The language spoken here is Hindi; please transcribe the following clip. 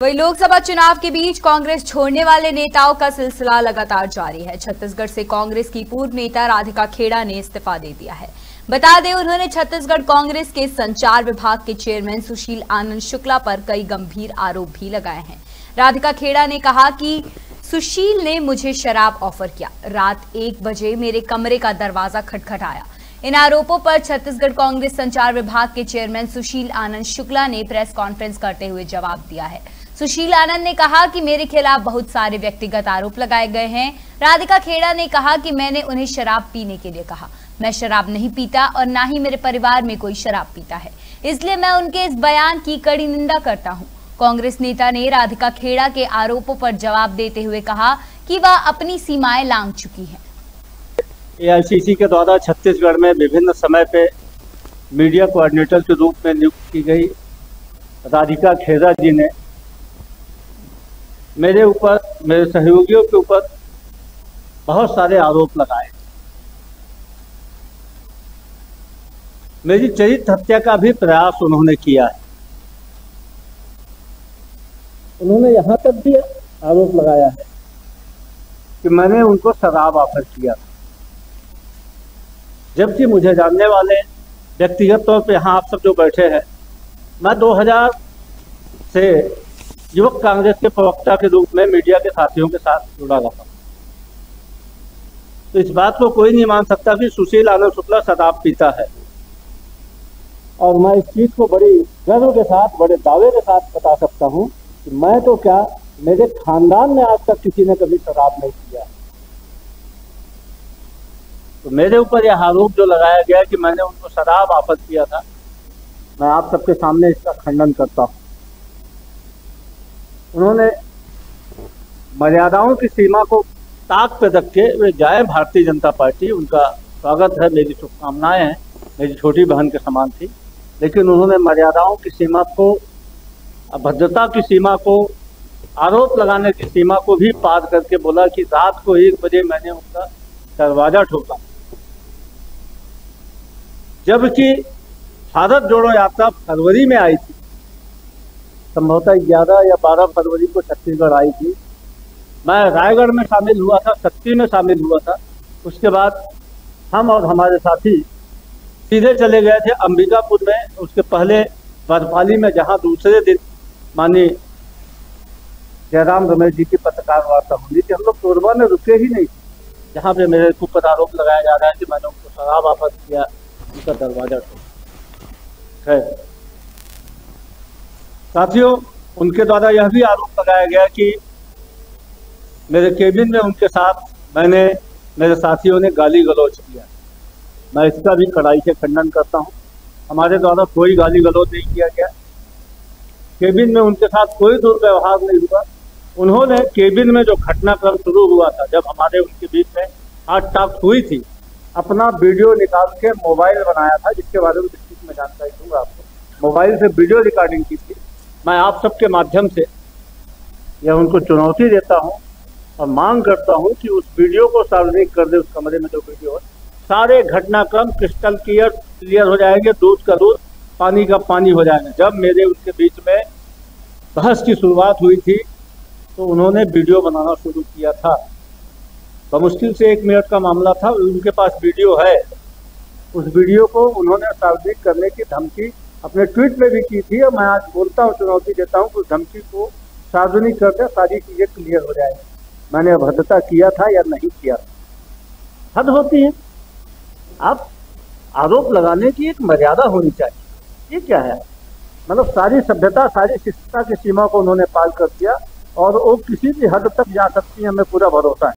वही लोकसभा चुनाव के बीच कांग्रेस छोड़ने वाले नेताओं का सिलसिला लगातार जारी है। छत्तीसगढ़ से कांग्रेस की पूर्व नेता राधिका खेड़ा ने इस्तीफा दे दिया है। बता दें, उन्होंने छत्तीसगढ़ कांग्रेस के संचार विभाग के चेयरमैन सुशील आनंद शुक्ला पर कई गंभीर आरोप भी लगाए हैं। राधिका खेड़ा ने कहा कि सुशील ने मुझे शराब ऑफ़र किया। रात एक बजे मेरे कमरे का दरवाज़ा खटखटाया। इन आरोपों पर छत्तीसगढ़ कांग्रेस संचार विभाग के चेयरमैन सुशील आनंद शुक्ला ने प्रेस कॉन्फ्रेंस करते हुए जवाब दिया है। सुशील आनंद ने कहा कि मेरे खिलाफ बहुत सारे व्यक्तिगत आरोप लगाए गए हैं। राधिका खेड़ा ने कहा कि मैंने उन्हें शराब पीने के लिए कहा। मैं शराब नहीं पीता और ना ही मेरे परिवार में कोई शराब पीता है। इसलिए मैं उनके इस बयान की कड़ी निंदा करता हूँ। कांग्रेस नेता ने राधिका खेड़ा के आरोपों पर जवाब देते हुए कहा कि वह अपनी सीमाएँ लांग चुकी है। एआईसीसी के द्वारा छत्तीसगढ़ में विभिन्न समय पे मीडिया कोऑर्डिनेटर के रूप में नियुक्त की गई। राधिका खेड़ा जी ने मेरे ऊपर मेरे सहयोगियों के ऊपर बहुत सारे आरोप लगाए। मेरी चरित्र हत्या का भी प्रयास उन्होंने किया है। उन्होंने यहाँ तक भी आरोप लगाया है। कि मैंने उनको शराब ऑफ़र किया था। जबकि मुझे जानने वाले व्यक्तिगत तौर पे यहाँ आप सब जो बैठे हैं मैं 2000 से युवक कांग्रेस के प्रवक्ता के रूप में मीडिया के साथियों के साथ जुड़ा रहा। तो इस बात को कोई नहीं मान सकता कि सुशील आनंद शुक्ला शराब पीता है। और मैं इस चीज़ को बड़ी गर्व के साथ, बड़े दावे के साथ बता सकता हूँ कि मैं तो क्या मेरे खानदान में आज तक किसी ने कभी शराब नहीं किया। तो मेरे ऊपर यह आरोप जो लगाया गया कि मैंने उनको शराब आफत किया था, मैं आप सबके सामने इसका खंडन करता हूँ। उन्होंने मर्यादाओं की सीमा को ताक पे रख के वे जाए, भारतीय जनता पार्टी, उनका स्वागत है, मेरी शुभकामनाएँ हैं, मेरी छोटी बहन के समान थी, लेकिन उन्होंने मर्यादाओं की सीमा को, अभद्रता की सीमा को, आरोप लगाने की सीमा को भी पार करके बोला कि रात को एक बजे मैंने उनका दरवाज़ा ठोका। जबकि भारत जोड़ो यात्रा फरवरी में आई थी। संभवतः ग्यारह या बारह फरवरी को छत्तीसगढ़ आई थी। मैं रायगढ़ में शामिल हुआ था, शक्ति में शामिल हुआ था। उसके बाद हम और हमारे साथी सीधे चले गए थे अंबिकापुर में। उसके पहले बर्फाली में, जहाँ दूसरे दिन मानी जयराम रमेश जी की पत्रकार वार्ता हुई थी। हम लोग कोरबा में रुके ही नहीं जहाँ पे मेरे खूब पर आरोप लगाया जा रहा है कि मैंने उनको शराब आफत किया, उनका दरवाज़ा है साथियों, उनके द्वारा यह भी आरोप लगाया गया कि मेरे केबिन में उनके साथ मैंने, मेरे साथियों ने गाली गलौज किया। मैं इसका भी कड़ाई से खंडन करता हूँ। हमारे द्वारा कोई गाली गलौज नहीं किया गया। केबिन में उनके साथ कोई दुर्व्यवहार नहीं हुआ। उन्होंने केबिन में जो घटनाक्रम शुरू हुआ था, जब हमारे उनके बीच में हाथ टाक हुई थी, अपना वीडियो निकाल के मोबाइल बनाया था, जिसके बारे में में जानकारी दूँगा आपको। मोबाइल से वीडियो रिकॉर्डिंग की थी। मैं आप सबके माध्यम से यह उनको चुनौती देता हूँ और मांग करता हूँ कि उस वीडियो को सार्वजनिक कर दे, उस कमरे में जो वीडियो है। सारे घटनाक्रम क्रिस्टल क्लियर क्लियर हो जाएँगे, दूध का दूध, पानी का पानी हो जाएगा। जब मेरे उसके बीच में बहस की शुरुआत हुई थी तो उन्होंने वीडियो बनाना शुरू किया था। बमुश्किल से एक मिनट का मामला था, उनके पास वीडियो है। उस वीडियो को उन्होंने सार्वजनिक करने की धमकी अपने ट्वीट में भी की थी और मैं आज बोलता हूँ चुनौती देता हूँ कि उस धमकी को सार्वजनिक करके सारी चीज़ें क्लियर हो जाए। मैंने अभद्रता किया था या नहीं किया था? हद होती है। आप आरोप लगाने की एक मर्यादा होनी चाहिए। ये क्या है? मतलब सारी सभ्यता सारी शिष्टता की सीमा को उन्होंने पाल कर दिया और वो किसी भी हद तक जा सकती है हमें पूरा भरोसा है।